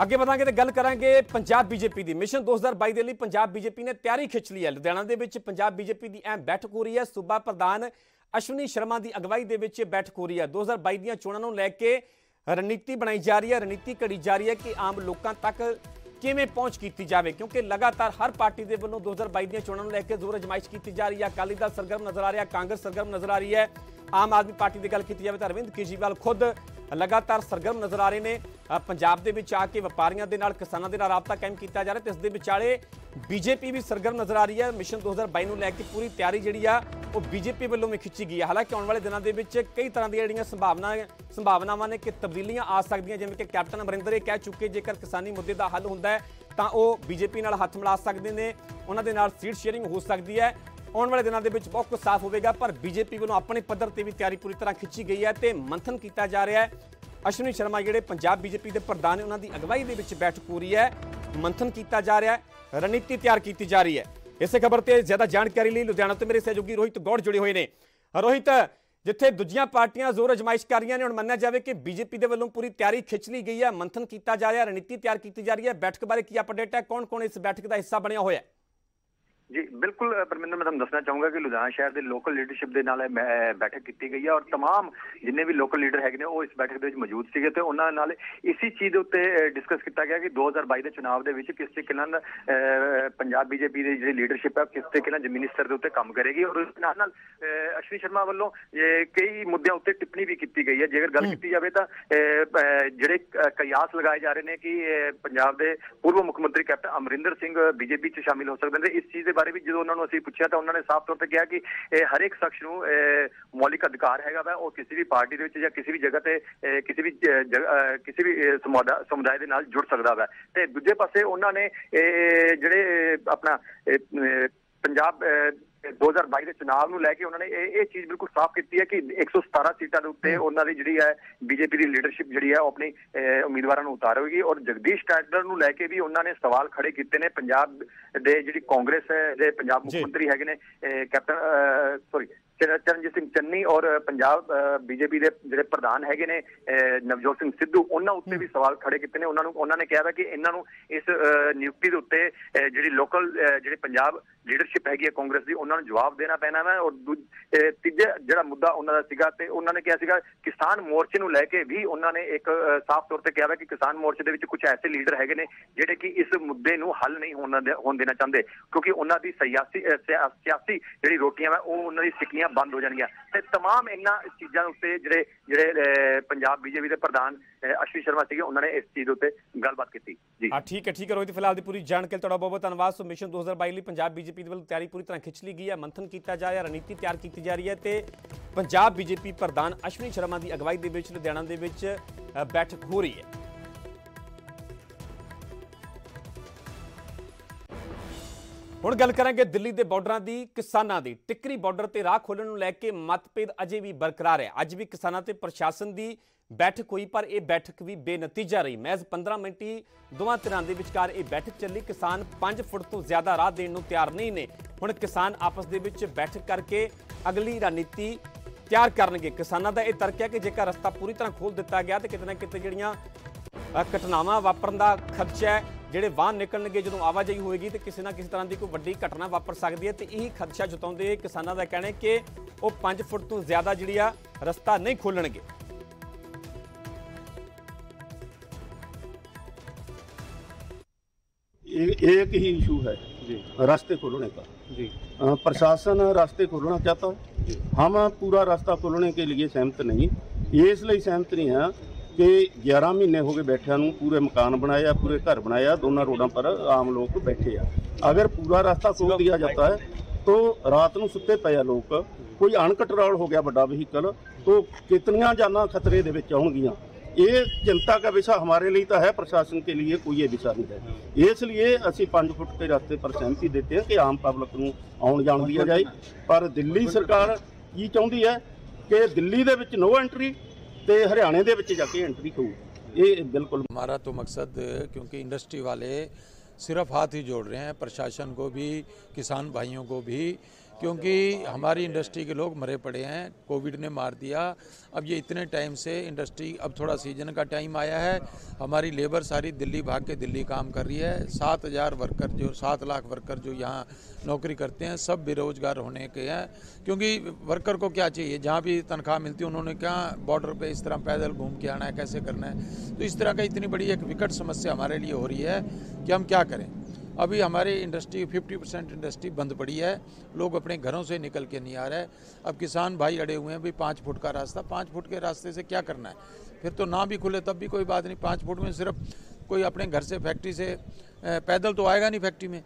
ਅੱਗੇ ਵਧਾਂਗੇ ਤੇ ਗੱਲ ਕਰਾਂਗੇ ਪੰਜਾਬ ਬੀਜੇਪੀ ਦੀ। ਮਿਸ਼ਨ 2022 ਦੇ ਲਈ ਪੰਜਾਬ ਬੀਜੇਪੀ ਨੇ ਤਿਆਰੀ ਖਿੱਚ ਲਈ ਹੈ। ਲੁਧਿਆਣਾ ਦੇ ਵਿੱਚ ਪੰਜਾਬ ਬੀਜੇਪੀ ਦੀ ਅਹਿਮ ਬੈਠਕ ਹੋ ਰਹੀ ਹੈ। ਸੂਬਾ ਪ੍ਰਧਾਨ ਅਸ਼ਵਨੀ ਸ਼ਰਮਾ ਦੀ ਅਗਵਾਈ ਦੇ ਵਿੱਚ ਬੈਠਕ ਹੋ ਰਹੀ ਹੈ। 2022 ਦੀਆਂ ਚੋਣਾਂ ਨੂੰ ਲੈ ਕੇ ਰਣਨੀਤੀ ਬਣਾਈ ਜਾ ਰਹੀ ਹੈ। ਰਣਨੀਤੀ ਘੜੀ ਜਾ ਰਹੀ ਹੈ ਕਿ ਆਮ ਲੋਕਾਂ ਤੱਕ ਕਿਵੇਂ ਪਹੁੰਚ ਕੀਤੀ ਜਾਵੇ, ਕਿਉਂਕਿ ਲਗਾਤਾਰ ਹਰ ਪਾਰਟੀ ਦੇ ਵੱਲੋਂ 2022 ਦੀਆਂ ਚੋਣਾਂ ਨੂੰ ਲੈ ਕੇ ਜ਼ੋਰ ਅਜਮਾਇਸ਼ ਕੀਤੀ ਜਾ ਰਹੀ ਹੈ। ਅਕਾਲੀ ਦਲ ਸਰਗਰਮ ਨਜ਼ਰ ਆ ਰਿਹਾ, ਕਾਂਗਰਸ ਸਰਗਰਮ ਨਜ਼ਰ ਆ ਰਹੀ ਹੈ। ਆਮ ਆਦਮੀ ਪਾਰਟੀ ਦੀ ਗੱਲ ਕੀਤੀ ਜਾਵੇ ਤਾਂ ਅਰਵਿੰਦ ਕੇਜਰੀਵਾਲ ਖੁਦ ਲਗਾਤਾਰ ਸਰਗਰਮ ਨਜ਼ਰ ਆ ਰਹੇ ਨੇ। ਪੰਜਾਬ ਦੇ ਵਿੱਚ ਆ ਕੇ ਵਪਾਰੀਆਂ ਦੇ ਨਾਲ ਕਿਸਾਨਾਂ ਦੇ ਨਾਲ ਰਾਬਤਾ ਕਾਇਮ ਕੀਤਾ ਜਾ ਰਿਹਾ ਤੇ ਇਸ ਦੇ ਵਿਚਾਲੇ ਬੀਜੇਪੀ ਵੀ ਸਰਗਰਮ ਨਜ਼ਰ ਆ ਰਹੀ ਹੈ। ਮਿਸ਼ਨ 2022 ਨੂੰ ਲੈ ਕੇ ਪੂਰੀ ਤਿਆਰੀ ਜਿਹੜੀ ਆ, ਉਹ ਬੀਜੇਪੀ ਵੱਲੋਂ ਵੀ ਖਿੱਚੀ ਗਈ ਹੈ ਹਾਲਾਂਕਿ ਆਉਣ ਵਾਲੇ ਦਿਨਾਂ ਦੇ ਵਿੱਚ ਕਈ ਤਰ੍ਹਾਂ ਦੀਆਂ ਜਿਹੜੀਆਂ ਸੰਭਾਵਨਾ, ਸੰਭਾਵਨਾਵਾਂ ਨੇ ਕਿ ਤਬਦੀਲੀਆਂ ਆ ਸਕਦੀਆਂ, ਜਿਵੇਂ ਕਿ ਕੈਪਟਨ ਅਮਰਿੰਦਰ ਇਹ ਕਹਿ ਚੁੱਕੇ, ਜੇਕਰ ਕਿਸਾਨੀ ਮੁੱਦੇ ਦਾ ਹੱਲ ਹੁੰਦਾ ਹੈ, ਤਾਂ ਉਹ ਬੀਜੇਪੀ ਨਾਲ ਹੱਥ ਮਿਲਾ ਸਕਦੇ ਨੇ। ਉਹਨਾਂ ਦੇ ਨਾਲ ਸੀਟ ਸ਼ੇਅਰਿੰਗ ਹੋ ਸਕਦੀ ਹੈ। ਆਉਣ ਵਾਲੇ ਦਿਨਾਂ ਦੇ ਵਿੱਚ ਬਹੁਤ ਕੁਝ ਸਾਫ਼ ਹੋਵੇਗਾ, ਪਰ ਬੀਜੇਪੀ ਵੱਲੋਂ ਆਪਣੇ ਪੱਧਰ ਤੇ ਵੀ ਤਿਆਰੀ ਪੂਰੀ ਤਰ੍ਹਾਂ ਖਿੱਚੀ ਗਈ ਹੈ ਤੇ ਮੰਥਨ ਕੀਤਾ ਜਾ ਰਿਹਾ ਹੈ। ਅਸ਼ਵਨੀ ਸ਼ਰਮਾ ਜਿਹੜੇ ਪੰਜਾਬ ਬੀਜੇਪੀ ਦੇ ਪ੍ਰਧਾਨ ਨੇ, ਉਹਨਾਂ ਦੀ ਅਗਵਾਈ ਦੇ ਵਿੱਚ ਬੈਠਕ ਹੋ ਰਹੀ ਹੈ। ਮੰਥਨ ਕੀਤਾ ਜਾ ਰਿਹਾ ਹੈ, ਰਣਨੀਤੀ ਤਿਆਰ ਕੀਤੀ ਜਾ ਰਹੀ ਹੈ। ਇਸੇ ਖਬਰ ਤੇ ਜ਼ਿਆਦਾ ਜਾਣਕਾਰੀ ਲਈ ਲੁਧਿਆਣਾ ਤੋਂ ਮੇਰੇ ਸਹਿਯੋਗੀ ਰੋਹਿਤ ਗੌੜ ਜੁੜੇ ਹੋਏ ਨੇ। ਰੋਹਿਤ, ਜਿੱਥੇ ਦੂਜੀਆਂ ਪਾਰਟੀਆਂ ਜ਼ੋਰ ਅਜਮਾਇਸ਼ ਕਰ ਰਹੀਆਂ ਨੇ, ਹੁਣ ਮੰਨਿਆ ਜਾਵੇ ਕਿ ਬੀਜੇਪੀ ਦੇ ਵੱਲੋਂ ਪੂਰੀ ਤਿਆਰੀ ਖਿੱਚ ਲਈ ਗਈ ਹੈ, ਮੰਥਨ ਕੀਤਾ ਜਾ ਰਿਹਾ, ਰਣਨੀਤੀ ਤਿਆਰ ਕੀਤੀ ਜਾ ਰਹੀ ਹੈ। ਬੈਠਕ ਬਾਰੇ ਕੀ ਅਪਡੇਟ ਹੈ? ਕੌਣ ਕੌਣ ਇਸ ਬੈਠਕ ਦਾ ਹਿੱਸਾ ਬਣਿਆ ਹੋਇਆ ਹੈ? ਜੀ ਬਿਲਕੁਲ ਅ, ਪਰਮਿੰਦਰ ਮੈਂ ਤੁਹਾਨੂੰ ਦੱਸਣਾ ਚਾਹੂੰਗਾ ਕਿ ਲੁਧਿਆਣਾ ਸ਼ਹਿਰ ਦੇ ਲੋਕਲ ਲੀਡਰਸ਼ਿਪ ਦੇ ਨਾਲ ਇਹ ਮੈਂ- ਬੈਠਕ ਕੀਤੀ ਗਈ ਹੈ ਔਰ तमाम ਜਿੰਨੇ ਵੀ ਲੋਕਲ ਲੀਡਰ ਹੈਗੇ ਨੇ ਉਹ ਇਸ ਬੈਠਕ ਦੇ ਵਿੱਚ ਮੌਜੂਦ ਸੀਗੇ ਤੇ ਉਹਨਾਂ ਨਾਲ ਇਸੀ ਚੀਜ਼ ਦੇ ਉੱਤੇ ਡਿਸਕਸ ਕੀਤਾ ਗਿਆ ਕਿ 2022 ਦੇ ਚੁਣਾਵ ਦੇ ਵਿੱਚ ਕਿਸ ਤਰੀਕੇ ਨਾਲ ਅ, ਪੰਜਾਬ ਬੀਜੇਪੀ ਦੀ ਜਿਹੜੀ ਲੀਡਰਸ਼ਿਪ ਹੈ ਕਿਸ ਤਰੀਕੇ ਨਾਲ ਜ਼ਮੀਨੀ ਸਤਰ ਦੇ ਉੱਤੇ ਕੰਮ ਕਰੇਗੀ ਔਰ ਉਸ ਨਾਲ ਨਾਲ ਅ, ਅਸ਼ਵਨੀ ਸ਼ਰਮਾ ਵੱਲੋਂ ਇਹ ਕਈ ਮੁੱਦਿਆਂ ਉੱਤੇ ਟਿੱਪਣੀ ਵੀ ਕੀਤੀ ਗਈ ਹੈ ਜੇਕਰ ਗੱਲ ਕੀਤੀ ਜਾਵੇ ਤਾਂ ਅ, ਅ, ਜਿਹੜੇ ਕ- ਕਿਆਸ ਲਗਾਏ ਜਾ ਰਹੇ ਨੇ ਕਿ ਅ, ਪੰਜਾਬ ਦੇ ਪੂਰਵ ਮੁੱਖ ਮੰਤਰੀ ਕੈਪਟਨ ਅਮਰਿੰਦਰ ਸਿੰਘ ਬੀਜੇਪੀ 'ਚ ਸ਼ਾਮਿਲ ਹੋ ਸਕਦੇ ਨੇ ਇਸ ਚੀਜ਼ ਦੇ ਬਾਰੇ ਵੀ ਜਦੋਂ ਉਹਨਾਂ ਨੂੰ ਅਸੀਂ ਪੁੱਛਿਆ ਤਾਂ ਉਹਨਾਂ ਨੇ ਸਾਫ਼ ਤੌਰ ਤੇ ਕਿਹਾ ਕਿ ਇਹ ਹਰ ਇੱਕ ਸ਼ਖਸ ਨੂੰ ਅਹ, ਮੌਲਿਕ ਅਧਿਕਾਰ ਹੈਗਾ ਵਾ ਉਹ ਕਿਸੇ ਵੀ ਪਾਰਟੀ ਦੇ ਵਿੱਚ ਜਾਂ ਕਿਸੇ ਵੀ ਜਗ੍ਹਾ ਤੇ ਕਿਸੇ ਵੀ ਜਗ੍ਹਾ- ਅਹ, ਕਿਸੇ ਵੀ ਅਹ, ਸਮੁਦਾਇ ਦੇ ਨਾਲ ਜੁੜ ਸਕਦਾ ਵਾ। ਤੇ ਦੂਜੇ ਪਾਸੇ ਉਹਨਾਂ ਨੇ ਜਿਹੜੇ ਆਪਣਾ ਪੰਜਾਬ 2022 ਦੇ ਚੁਣਾਵ ਨੂੰ ਲੈ ਕੇ ਉਹਨਾਂ ਨੇ ਇਹ ਇਹ ਚੀਜ਼ ਬਿਲਕੁਲ ਸਾਫ਼ ਕੀਤੀ ਹੈ ਕਿ 117 ਸੀਟਾਂ ਦੇ ਉੱਤੇ ਉਹਨਾਂ ਦੀ ਜਿਹੜੀ ਹੈ ਬੀਜੇਪੀ ਦੀ ਲੀਡਰਸ਼ਿਪ ਜਿਹੜੀ ਹੈ ਉਹ ਆਪਣੀ ਉਮੀਦਵਾਰਾਂ ਨੂੰ ਉਤਾਰੇਗੀ ਔਰ ਜਗਦੀਸ਼ ਟਾਈਟਲਰ ਨੂੰ ਲੈ ਕੇ ਵੀ ਉਹਨਾਂ ਨੇ ਸਵਾਲ ਖੜੇ ਕੀਤੇ ਨੇ ਪੰਜਾਬ ਦੇ ਜਿਹੜੀ ਕਾਂਗਰਸ ਹੈ ਦੇ ਪੰਜਾਬ ਮੁੱਖ। ਮੰਤਰੀ ਹੈਗੇ ਨੇ ਕੈਪਟਨ ਸੌਰੀ ਚਰਨਜੀਤ ਸਿੰਘ ਚੰਨੀ ਔਰ ਪੰਜਾਬ ਬੀਜੇਪੀ ਦੇ ਜਿਹੜੇ ਪ੍ਰਧਾਨ ਹੈਗੇ ਨੇ ਨਵਜੋਤ ਸਿੰਘ ਸਿੱਧੂ ਉਹਨਾਂ ਉੱਤੇ ਵੀ ਸਵਾਲ ਖੜੇ ਕੀਤੇ ਨੇ। ਉਹਨਾਂ ਨੂੰ ਉਹਨਾਂ ਨੇ ਕਿਹਾ ਵਾ ਕਿ ਇਹਨਾਂ ਨੂੰ ਇਸ ਨਿਯੁਕਤੀ ਦੇ ਉੱਤੇ ਜਿਹੜੀ ਲੋਕਲ ਜਿਹੜੇ ਪੰਜਾਬ ਲੀਡਰਸ਼ਿਪ ਹੈਗੀ ਹੈ ਕਾਂਗਰਸ ਦੀ ਉਹਨਾਂ ਨੂੰ ਜਵਾਬ ਦੇਣਾ ਪੈਣਾ ਹੈ ਔਰ ਤੀਜਾ ਜਿਹੜਾ ਮੁੱਦਾ ਉਹਨਾਂ ਦਾ ਸੀਗਾ ਤੇ ਉਹਨਾਂ ਨੇ ਕਿਹਾ ਸੀਗਾ ਕਿਸਾਨ ਮੋਰਚੇ ਨੂੰ ਲੈ ਕੇ ਵੀ ਉਹਨਾਂ ਨੇ ਇੱਕ ਸਾਫ਼ ਤੌਰ ਤੇ ਕਿਹਾ ਵਾ ਕਿ ਕਿਸਾਨ ਮੋਰਚੇ ਦੇ ਵਿੱਚ ਕੁਝ ਐਸੇ ਲੀਡਰ ਹੈਗੇ ਨੇ ਜਿਹੜੇ ਕਿ ਇਸ ਮੁੱਦੇ ਨੂੰ ਹੱਲ ਨਹੀਂ ਹੋਣ ਦੇਣਾ ਚਾਹੁੰਦੇ। ਕਿਉਂਕਿ ਉਹਨਾਂ ਦੀ ਸਿਆਸੀ ਸਿਆਸੀ ਜਿਹੜੀ ਰੋਟੀਆਂ ਵਾ ਉਹ ਉਹਨਾਂ ਦੀ ਸਿੱਕੀਆਂ ਬੰਦ ਹੋ ਜਾਣਗੀਆਂ ਤੇ तमाम ਇਹਨਾਂ ਚੀਜ਼ਾਂ ਉੱਤੇ ਜਿਹੜੇ ਜਿਹੜੇ ਅਹ, ਪੰਜਾਬ ਬੀਜੇਪੀ ਦੇ ਪ੍ਰਧਾਨ ਅਹ, ਅਸ਼ਵਨੀ ਸ਼ਰਮਾ ਸੀਗੇ ਉਹਨਾਂ ਨੇ ਇਸ ਚੀਜ਼ ਦੇ ਉੱਤੇ ਗੱਲਬਾਤ ਕੀਤੀ ਜੀ ਆ ਠੀਕ ਹੈ ਠੀਕ ਹੈ ਰੋਹਿਤ ਫਿਲਹਾਲ ਦੀ ਪੂਰੀ ਜਾਣਕਾਰੀ ਤੁਹਾਡਾ ਬਹੁਤ ਬਹੁਤ ਧੰਨਵਾਦ ਸੋ ਮਿਸ਼ਨ 2022 ਲਈ ਪੰਜਾਬ ਬੀਜੇਪੀ ਦੇ ਵੱਲੋਂ ਤਿਆਰੀ ਪੂਰੀ ਤਰ੍ਹਾਂ ਖਿੱਚ ਲਈ ਗਈ ਹੈ ਮੰਥਨ ਕੀਤਾ ਜਾ ਰਿਹਾ ਰਣਨੀਤੀ ਤਿਆਰ ਕੀਤੀ ਜਾ ਰਹੀ ਹੈ ਤੇ ਪੰਜਾਬ ਬੀਜੇਪੀ ਪ੍ਰਧਾਨ ਅਸ਼ਵਨੀ ਸ਼ਰਮਾ ਦੀ ਅਗਵਾਈ ਦੇ ਵਿੱਚ ਲੁਧਿਆਣਾ ਦੇ ਵਿੱਚ ਅ, ਬੈਠਕ ਹੋ ਰਹੀ ਹੈ ਹੁਣ ਗੱਲ ਕਰਾਂਗੇ ਦਿੱਲੀ ਦੇ ਬਾਰਡਰਾਂ ਦੀ, ਕਿਸਾਨਾਂ ਦੀ। ਟਿੱਕਰੀ ਬਾਰਡਰ ਤੇ ਰਾਹ ਖੋਲਣ ਨੂੰ ਲੈ ਕੇ ਮਤਭੇਦ ਅਜੇ ਵੀ ਬਰਕਰਾਰ ਹੈ। ਅੱਜ ਵੀ ਕਿਸਾਨਾਂ ਤੇ ਪ੍ਰਸ਼ਾਸਨ ਦੀ ਬੈਠਕ ਹੋਈ, ਪਰ ਇਹ ਬੈਠਕ ਵੀ ਬੇਨਤੀਜਾ ਰਹੀ। ਮਹਿਜ਼ 15 ਮਿੰਟ ਹੀ ਦੋਵਾਂ ਧਿਰਾਂ ਦੇ ਵਿਚਕਾਰ ਇਹ ਬੈਠਕ ਚੱਲੀ। ਕਿਸਾਨ 5 ਫੁੱਟ ਤੋਂ ਜ਼ਿਆਦਾ ਰਾਹ ਦੇਣ ਨੂੰ ਤਿਆਰ ਨਹੀਂ ਨੇ। ਹੁਣ ਕਿਸਾਨ ਆਪਸ ਦੇ ਵਿੱਚ ਬੈਠਕ ਕਰਕੇ ਅਗਲੀ ਰਣਨੀਤੀ ਤਿਆਰ ਕਰਨਗੇ। ਕਿਸਾਨਾਂ ਦਾ ਇਹ ਤਰਕ ਹੈ ਕਿ ਜੇਕਰ ਰਸਤਾ ਪੂਰੀ ਤਰ੍ਹਾਂ ਖੋਲ ਦਿੱਤਾ ਗਿਆ ਤੇ ਕਿਤੇ ਨਾ ਕਿਤੇ ਜਿਹੜੀਆਂ ਘਟਨਾਵਾਂ ਵਾਪਰਨ ਦਾ ਖਰਚਾ ਹੈ ਜਿਹੜੇ ਵਾਹਨ ਨਿਕਲਣਗੇ ਜਦੋਂ ਆਵਾਜਾਈ ਹੋਏਗੀ ਤੇ ਕਿਸੇ ਨਾ ਕਿਸੇ ਤਰ੍ਹਾਂ ਦੀ ਕੋਈ ਵੱਡੀ ਘਟਨਾ ਵਾਪਰ ਸਕਦੀ ਹੈ ਤੇ ਇਹੀ ਖਦਸ਼ਾ ਜਤਾਉਂਦੇ ਕਿਸਾਨਾਂ ਦਾ ਕਹਿਣਾ ਹੈ ਕਿ ਉਹ 5 ਫੁੱਟ ਤੋਂ ਜ਼ਿਆਦਾ ਜਿਹੜੀ ਆ ਰਸਤਾ ਨਹੀਂ ਖੋਲਣਗੇ एक एक ही इशू है जी रास्ते खोलने का जी अ, प्रशासन रास्ते खोलना चाहता है हम पूरा रास्ता खोलने के लिए सहमत नहीं ਇਹ ਇਸ ਲਈ ਸਹਿਮਤ ਨਹੀਂ ਹਾਂ ਕਿ 11 ਮਹੀਨੇ ਹੋ ਗਏ ਬੈਠਿਆਂ ਨੂੰ ਪੂਰੇ ਮਕਾਨ ਬਣਾਏ ਆ ਪੂਰੇ ਘਰ ਬਣਾਏ ਆ ਦੋਨਾਂ ਰੋਡਾਂ ਪਰ ਆਮ ਲੋਕ बैठे ਆ अगर पूरा रास्ता खोल दिया जाता है तो रात ਨੂੰ ਸੁੱਤੇ ਪਏ ਆ ਲੋਕ ਕੋਈ ਅਨਕੰਟਰੋਲ ਹੋ ਗਿਆ ਵੱਡਾ ਵਹੀਕਲ तो ਕਿਤਨੀਆਂ ਜਾਨਾਂ ਖਤਰੇ ਦੇ ਵਿੱਚ ਆਉਣਗੀਆਂ ये चिंता का विषय हमारे लिए तो है प्रशासन के लिए कोई ये विषय नहीं है इसलिए ਅਸੀਂ 5 ਫੁੱਟ ਦੇ ਰਸਤੇ ਪਰ ਸਹਿਮਤੀ ਦਿੱਤੇ ਹਾਂ ਕਿ ਆਮ ਪਬਲਿਕ ਨੂੰ ਆਉਣ ਜਾਣ ਦਿਆ ਜਾਏ ਪਰ ਦਿੱਲੀ ਸਰਕਾਰ ਕੀ ਚਾਹੁੰਦੀ ਹੈ ਕਿ ਦਿੱਲੀ ਦੇ ਵਿੱਚ ਨੋ ਐਂਟਰੀ ਤੇ ਹਰਿਆਣੇ ਦੇ ਵਿੱਚ ਜਾ ਕੇ ਐਂਟਰੀ ਹੋਊ ਇਹ ਬਿਲਕੁਲ हमारा तो मकसद क्योंकि इंडस्ट्री वाले सिर्फ हाथ ही जोड़ रहे हैं प्रशासन को भी किसान भाइयों को भी क्योंकि हमारी इंडस्ट्री के लोग मरे पड़े हैं, कोविड ने मार दिया। अब ये इतने टाइम से इंडस्ट्री, अब थोड़ा सीज़न का टाइम आया है। हमारी लेबर सारी दिल्ली भाग के दिल्ली काम कर रही है। सात हज़ार वर्कर जो, सात लाख वर्कर जो यहाँ नौकरी करते हैं, सब बेरोजगार होने के हैं। क्योंकि वर्कर को क्या चाहिए? जहाँ भी तनख्वाह मिलती है, उन्होंने क्या बॉर्डर पर इस तरह पैदल घूम के आना है, कैसे करना है? तो इस तरह का इतनी बड़ी एक विकट समस्या हमारे लिए हो रही है कि हम क्या करें? अभी हमारी इंडस्ट्री 50 परसेंट इंडस्ट्री बंद पड़ी है। लोग अपने घरों से निकल के नहीं आ रहे। अब किसान भाई अड़े हुए हैं, भाई, पाँच फुट का रास्ता, पाँच फुट के रास्ते से क्या करना है? फिर तो ना भी खुले, तब भी कोई बात नहीं। पाँच फुट में सिर्फ़ कोई अपने घर से फैक्ट्री से पैदल तो आएगा नहीं फैक्ट्री में।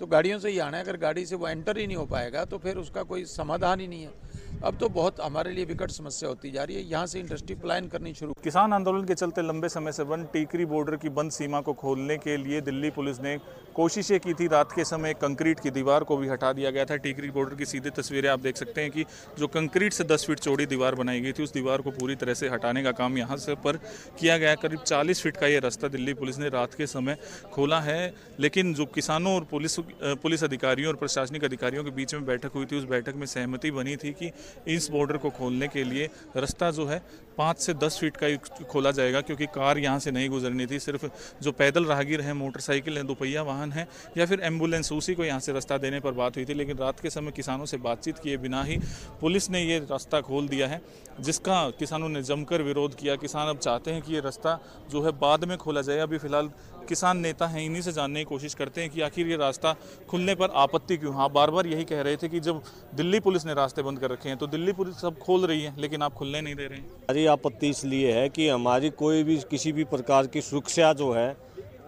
तो गाड़ियों से ही आना है। अगर गाड़ी से वो एंटर ही नहीं हो पाएगा तो फिर उसका कोई समाधान ही नहीं है। अब तो बहुत हमारे लिए विकट समस्या होती जा रही है। यहाँ से इंडस्ट्री पलायन करनी शुरू। किसान आंदोलन के चलते लंबे समय से वन टीकरी बॉर्डर की बंद सीमा को खोलने के लिए दिल्ली पुलिस ने कोशिशें की थी। रात के समय कंक्रीट की दीवार को भी हटा दिया गया था। टीकरी बॉर्डर की सीधी तस्वीरें आप देख सकते हैं कि जो कंक्रीट से 10 फीट चौड़ी दीवार बनाई गई थी, उस दीवार को पूरी तरह से हटाने का काम यहाँ से पर किया गया। करीब 40 फीट का ये रास्ता दिल्ली पुलिस ने रात के समय खोला है। लेकिन जो किसानों और पुलिस पुलिस अधिकारियों और प्रशासनिक अधिकारियों के बीच में बैठक हुई थी, उस बैठक में सहमति बनी थी कि इस बॉर्डर को खोलने के लिए रास्ता जो है, पाँच से दस फीट का ही खोला जाएगा, क्योंकि कार यहाँ से नहीं गुजरनी थी। सिर्फ़ जो पैदल राहगीर हैं, मोटरसाइकिल हैं, दोपहिया वाहन है, या फिर एंबुलेंस उसी को यहाँ से रास्ता देने पर बात हुई थी। लेकिन रात के समय किसानों से बातचीत किए बिना ही पुलिस ने ये रास्ता खोल दिया है, जिसका किसानों ने जमकर विरोध किया। किसान अब चाहते हैं कि ये रास्ता जो है बाद में खोला जाए। अभी फ़िलहाल किसान नेता हैं, इन्हीं से जानने की कोशिश करते हैं कि आखिर ये रास्ता खुलने पर आपत्ति क्यों? हाँ बार बार यही कह रहे थे कि जब दिल्ली पुलिस ने रास्ते बंद कर रखे हैं तो दिल्ली पुलिस सब खोल रही है, लेकिन आप खुलने नहीं दे रहे हैं। हमारी आपत्ति इसलिए है कि हमारी कोई भी, किसी भी प्रकार की सुरक्षा जो है,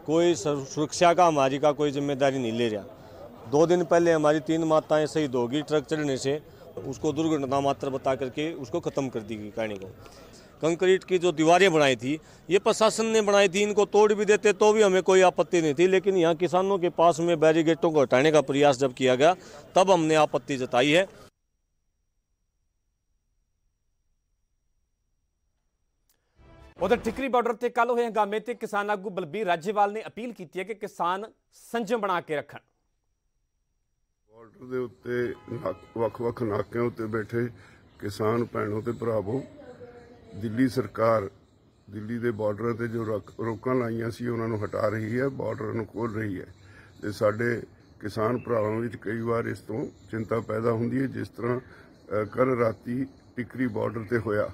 कोई सुरक्षा का हमारी का कोई ज़िम्मेदारी नहीं ले रहा। दो दिन पहले हमारी तीन माताएँ शहीद होगी ट्रक चढ़ने से, उसको दुर्घटना मात्र बता करके उसको ख़त्म कर दी गई, कहानी को। कंक्रीट की जो दीवारें बनाई थी ये प्रशासन ने बनाई थी इनको तोड़ भी देते तो भी हमें कोई आपत्ति नहीं थी लेकिन यहाँ किसानों के पास में बैरिगेटों को हटाने का प्रयास जब किया गया तब हमने आपत्ति जताई है ਉਧਰ ਟਿਕਰੀ ਬਾਰਡਰ ਤੇ ਕੱਲ ਹੋਏ ਹੰਗਾਮੇ ਤੇ ਕਿਸਾਨ ਆਗੂ ਬਲਬੀਰ ਰਾਜੇਵਾਲ ਨੇ ਅਪੀਲ ਕੀਤੀ ਹੈ ਕਿ ਕਿਸਾਨ ਸੰਜਮ ਬਣਾ ਕੇ ਰੱਖਣ ਬਾਰਡਰ ਦੇ ਉੱਤੇ ਨਾਕ- ਵੱਖ-ਵੱਖ ਨਾਕਿਆਂ ਉੱਤੇ ਬੈਠੇ ਕਿਸਾਨ ਭੈਣੋ ਤੇ ਭਰਾਵੋ ਦਿੱਲੀ ਸਰਕਾਰ ਦਿੱਲੀ ਦੇ ਬਾਰਡਰ ਤੇ ਜੋ ਰੋਕਾਂ ਲਾਈਆਂ ਸੀ, ਉਹਨਾਂ ਨੂੰ ਹਟਾ ਰਹੀ ਹੈ ਬਾਰਡਰ ਨੂੰ ਖੋਲ ਰਹੀ ਹੈ। ਤੇ ਸਾਡੇ ਕਿਸਾਨ ਭਰਾਵਾਂ ਵਿੱਚ ਕਈ ਵਾਰ ਇਸ ਤੋਂ ਚਿੰਤਾ ਪੈਦਾ ਹੁੰਦੀ ਹੈ, ਜਿਸ ਤਰ੍ਹਾਂ ਕੱਲ ਰਾਤੀ ਟਿਕਰੀ ਬਾਰਡਰ ਤੇ ਹੋਇਆ।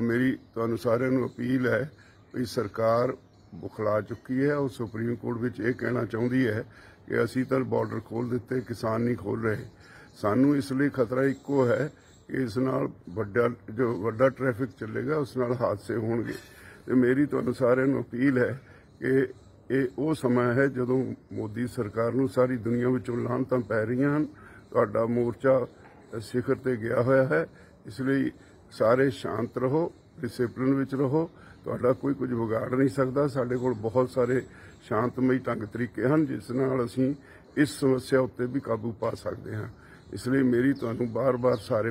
ਮੇਰੀ, ਤੁਹਾਨੂੰ ਸਾਰਿਆਂ ਨੂੰ ਅਪੀਲ ਹੈ ਵੀ ਸਰਕਾਰ ਬੁਖਲਾ ਚੁੱਕੀ ਹੈ ਉਹ ਸੁਪਰੀਮ ਕੋਰਟ ਵਿੱਚ ਇਹ ਕਹਿਣਾ ਚਾਹੁੰਦੀ ਹੈ ਕਿ ਅਸੀਂ ਤਾਂ ਬਾਰਡਰ ਖੋਲ ਦਿੱਤੇ, ਕਿਸਾਨ ਨਹੀਂ ਖੋਲ ਰਹੇ। ਸਾਨੂੰ ਇਸ ਲਈ ਖਤਰਾ ਇੱਕੋ ਹੈ ਇਸ ਨਾਲ ਵੱਡਾ, ਜੋ ਵੱਡਾ ਟ੍ਰੈਫਿਕ ਚੱਲੇਗਾ, ਉਸ ਨਾਲ ਹਾਦਸੇ ਹੋਣਗੇ। ਤੇ ਮੇਰੀ ਤੁਹਾਨੂੰ ਸਾਰਿਆਂ ਨੂੰ ਅਪੀਲ ਹੈ ਕਿ ਇਹ ਉਹ ਸਮਾਂ ਹੈ ਜਦੋਂ ਮੋਦੀ ਸਰਕਾਰ ਨੂੰ ਸਾਰੀ ਦੁਨੀਆ ਵਿੱਚੋਂ ਲਾਹਨਤਾਂ ਪੈ ਰਹੀਆਂ ਹਨ। ਤੁਹਾਡਾ ਮੋਰਚਾ ਸਿਖਰ ਤੇ ਗਿਆ ਹੋਇਆ ਹੈ। ਇਸ ਲਈ ਸਾਰੇ ਸ਼ਾਂਤ ਰਹੋ ਡਿਸਪਲਿਨ ਵਿੱਚ ਰਹੋ। ਤੁਹਾਡਾ ਕੋਈ ਕੁਝ ਵਿਗਾੜ ਨਹੀਂ ਸਕਦਾ। ਸਾਡੇ ਕੋਲ ਬਹੁਤ ਸਾਰੇ ਸ਼ਾਂਤਮਈ ਢੰਗ ਤਰੀਕੇ ਹਨ, ਜਿਸ ਨਾਲ ਅਸੀਂ ਇਸ ਸਮੱਸਿਆ ਉੱਤੇ ਵੀ ਕਾਬੂ ਪਾ ਸਕਦੇ ਹਾਂ। ਇਸ ਲਈ ਮੇਰੀ ਤੁਹਾਨੂੰ ਬਾਰ-ਬਾਰ ਸਾਰੇ